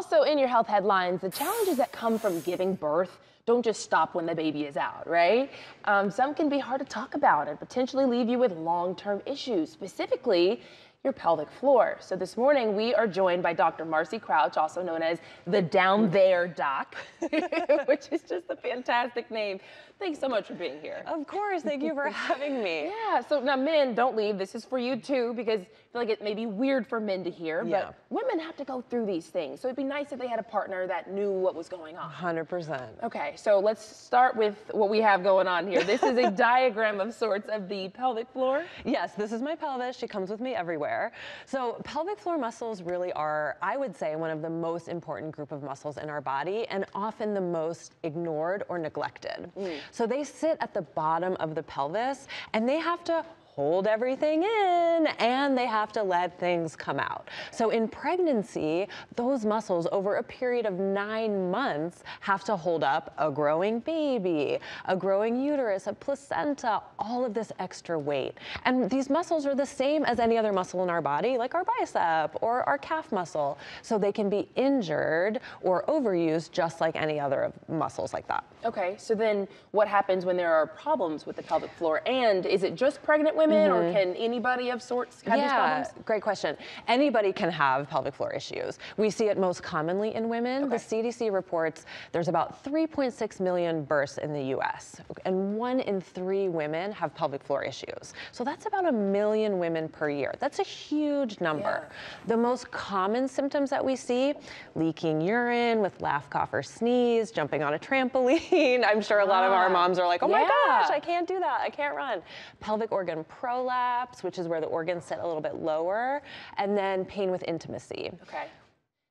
Also, in your health headlines, the challenges that come from giving birth don't just stop when the baby is out, right? Um, some can be hard to talk about and potentially leave you with long term issues, specifically your pelvic floor. So this morning we are joined by Dr. Marcy Crouch, also known as the Down There Doc, which is just a fantastic name. Thanks so much for being here. Of course, thank you for having me. Yeah, so now men, don't leave. This is for you too, because I feel like it may be weird for men to hear, Yeah. but women have to go through these things. So it'd be nice if they had a partner that knew what was going on. 100%. Okay, so let's start with what we have going on here. This is a diagram of sorts of the pelvic floor. Yes, this is my pelvis. She comes with me everywhere. So pelvic floor muscles really are, I would say, one of the most important group of muscles in our body and often the most ignored or neglected. Mm. So they sit at the bottom of the pelvis and they have to hold everything in and they have to let things come out. So in pregnancy, those muscles over a period of nine months have to hold up a growing baby, a growing uterus, a placenta, all of this extra weight. And these muscles are the same as any other muscle in our body, like our bicep or our calf muscle. So they can be injured or overused just like any other of muscles like that. Okay, so then what happens when there are problems with the pelvic floor? And is it just pregnant women or can anybody of sorts have these yeah, problems? great question. Anybody can have pelvic floor issues. We see it most commonly in women. The CDC reports there's about 3.6 million births in the US, and one in three women have pelvic floor issues. So that's about a million women per year. That's a huge number. The most common symptoms that we see leaking urine with laugh, cough, or sneeze, jumping on a trampoline. I'm sure a lot of our Ah, moms are like, oh my yeah. gosh, I can't do that. I can't run. Pelvic organ prolapse, which is where the organs sit a little bit lower, and then pain with intimacy. Okay.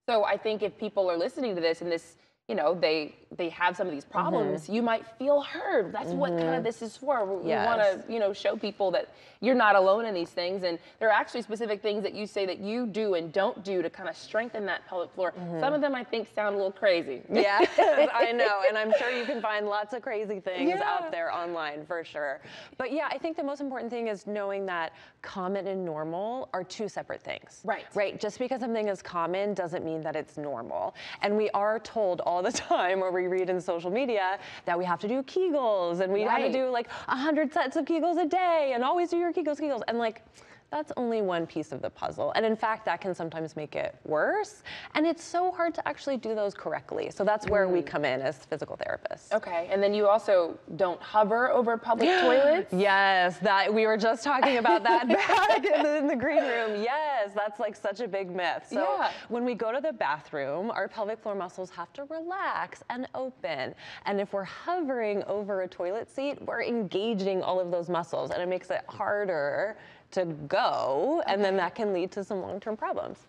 So I think if people are listening to this and this, you know, they they have some of these problems, mm-hmm. you might feel heard. That's what kind of mm-hmm. this is for. We Yes. want to, you know, show people that you're not alone in these things. And there are actually specific things that you say that you do and don't do to kind of strengthen that pelvic floor. Mm-hmm. Some of them I think sound a little crazy. Yeah, I know. And I'm sure you can find lots of crazy things Yeah. out there online for sure. But yeah, I think the most important thing is knowing that common and normal are two separate things. Right. Right. Just because something is common doesn't mean that it's normal. And we are told all the time, or we read in social media, that we have to do Kegels and we have to do like 100 sets of Kegels a day and always do your Kegels, Kegels. And like, that's only one piece of the puzzle. And in fact, that can sometimes make it worse. And it's so hard to actually do those correctly. So that's where we mm. come in as physical therapists. Okay. And then you also don't hover over public toilets. Yes, that we were just talking about that back in the, in the green room. Yes, that's like such a big myth. So Yeah. when we go to the bathroom, our pelvic floor muscles have to relax and open. And if we're hovering over a toilet seat, we're engaging all of those muscles and it makes it harder to go. And then that can lead to some long-term problems.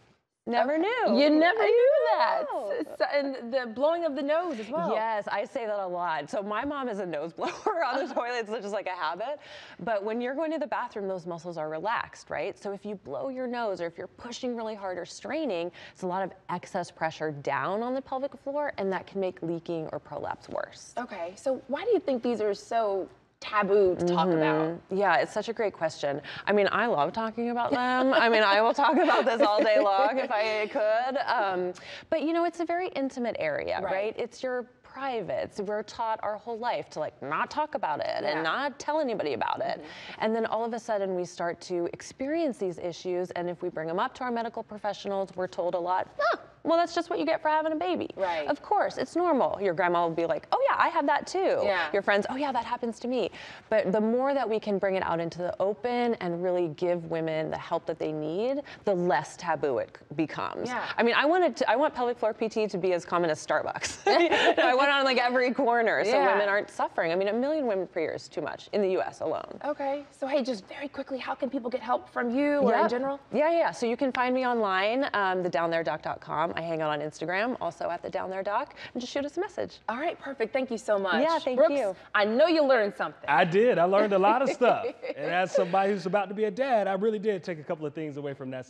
Never knew. You never I knew that. So- and the blowing of the nose as well. Yes, I say that a lot. So my mom is a nose blower on the uh-huh. toilet. It's just like a habit. But when you're going to the bathroom, those muscles are relaxed, right? So if you blow your nose or if you're pushing really hard or straining, it's a lot of excess pressure down on the pelvic floor, and that can make leaking or prolapse worse. Okay. So why do you think these are so taboo to talk about? Yeah, it's such a great question. I mean, I love talking about them. I mean, I will talk about this all day long if I could. Um, but you know, it's a very intimate area, Right. right? It's your private. So we're taught our whole life to like not talk about it Yeah. and not tell anybody about it. And then all of a sudden we start to experience these issues. And if we bring them up to our medical professionals, we're told a lot, "Ah, well, that's just what you get for having a baby. Right. Of course, it's normal. Your grandma will be like, oh yeah, I have that too. Yeah. Your friends, oh yeah, that happens to me. But the more that we can bring it out into the open and really give women the help that they need, the less taboo it becomes. Yeah. I mean, I wanted to, I want pelvic floor PT to be as common as Starbucks. I want it on like every corner so Yeah. women aren't suffering. I mean, a million women per year is too much in the U.S. alone. Okay. So hey, just very quickly, how can people get help from you or in general? Yeah, yeah. So you can find me online, um, thedowntheredoc.com. Um, I hang out on Instagram, also at the Down There Doc, and just shoot us a message. All right, perfect. Thank you so much. Yeah, thank Brooks, you. I know you learned something. I did. I learned a lot of stuff. and as somebody who's about to be a dad, I really did take a couple of things away from that